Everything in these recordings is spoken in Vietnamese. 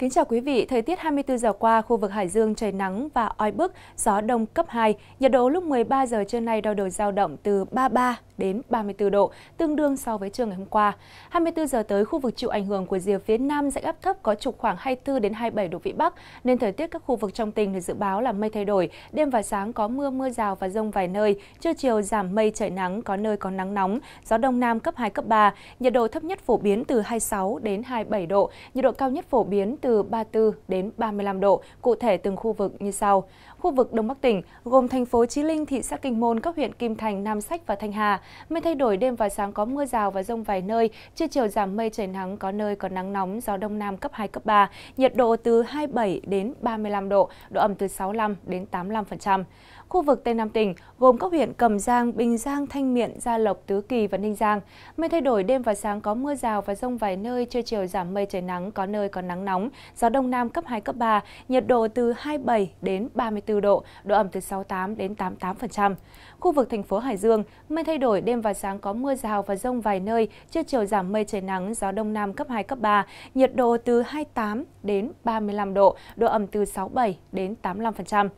Kính chào quý vị, thời tiết 24 giờ qua, khu vực Hải Dương trời nắng và oi bức, gió đông cấp 2. Nhiệt độ lúc 13 giờ trưa nay đo đổi dao động từ 33 đến 34 độ, tương đương so với trưa ngày hôm qua. 24 giờ tới, khu vực chịu ảnh hưởng của rìa phía Nam dãy áp thấp có trục khoảng 24 đến 27 độ vĩ Bắc, nên thời tiết các khu vực trong tỉnh được dự báo là mây thay đổi, đêm và sáng có mưa mưa rào và rông vài nơi, trưa chiều giảm mây trời nắng, có nơi có nắng nóng, gió đông nam cấp 2 cấp 3, nhiệt độ thấp nhất phổ biến từ 26 đến 27 độ, nhiệt độ cao nhất phổ biến từ 34 đến 35 độ, cụ thể từng khu vực như sau. Khu vực Đông Bắc tỉnh gồm thành phố Chí Linh, thị xã Kinh Môn, các huyện Kim Thành, Nam Sách và Thanh Hà. Mây thay đổi đêm và sáng có mưa rào và rông vài nơi, trưa chiều giảm mây trời nắng có nơi có nắng nóng, gió đông nam cấp 2 cấp 3, nhiệt độ từ 27 đến 35 độ, độ ẩm từ 65 đến 85%. Khu vực Tây Nam tỉnh gồm các huyện Cầm Giang, Bình Giang, Thanh Miện, Gia Lộc, Tứ Kỳ và Ninh Giang. Mây thay đổi đêm và sáng có mưa rào và rông vài nơi, trưa chiều giảm mây trời nắng, có nơi có nắng nóng, gió đông nam cấp 2 cấp 3, nhiệt độ từ 27 đến 34 độ, độ ẩm từ 68 đến 88%. Khu vực thành phố Hải Dương, mây thay đổi đêm và sáng có mưa rào và rông vài nơi, trưa chiều giảm mây trời nắng, gió đông nam cấp 2 cấp 3, nhiệt độ từ 28 đến 35 độ, độ ẩm từ 67 đến 85%.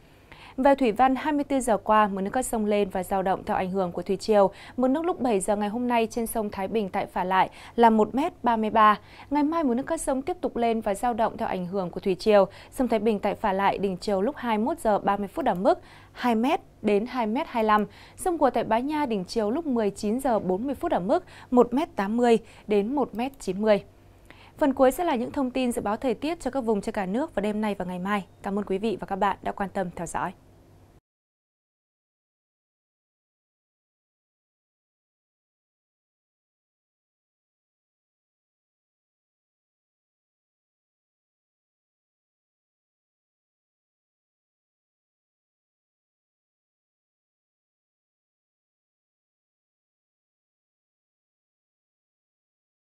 Về thủy văn, 24 giờ qua, mực nước các sông lên và dao động theo ảnh hưởng của thủy triều. Mực nước lúc 7 giờ ngày hôm nay trên sông Thái Bình tại Phả Lại là 1m33. Ngày mai mực nước các sông tiếp tục lên và dao động theo ảnh hưởng của thủy triều. Sông Thái Bình tại Phả Lại đỉnh chiều lúc 21 giờ 30 phút ở mức 2m đến 2m25. Sông của tại Bá Nha đỉnh chiều lúc 19 giờ 40 phút ở mức 1m80 đến 1m90. Phần cuối sẽ là những thông tin dự báo thời tiết cho các vùng trên cả nước vào đêm nay và ngày mai. Cảm ơn quý vị và các bạn đã quan tâm theo dõi.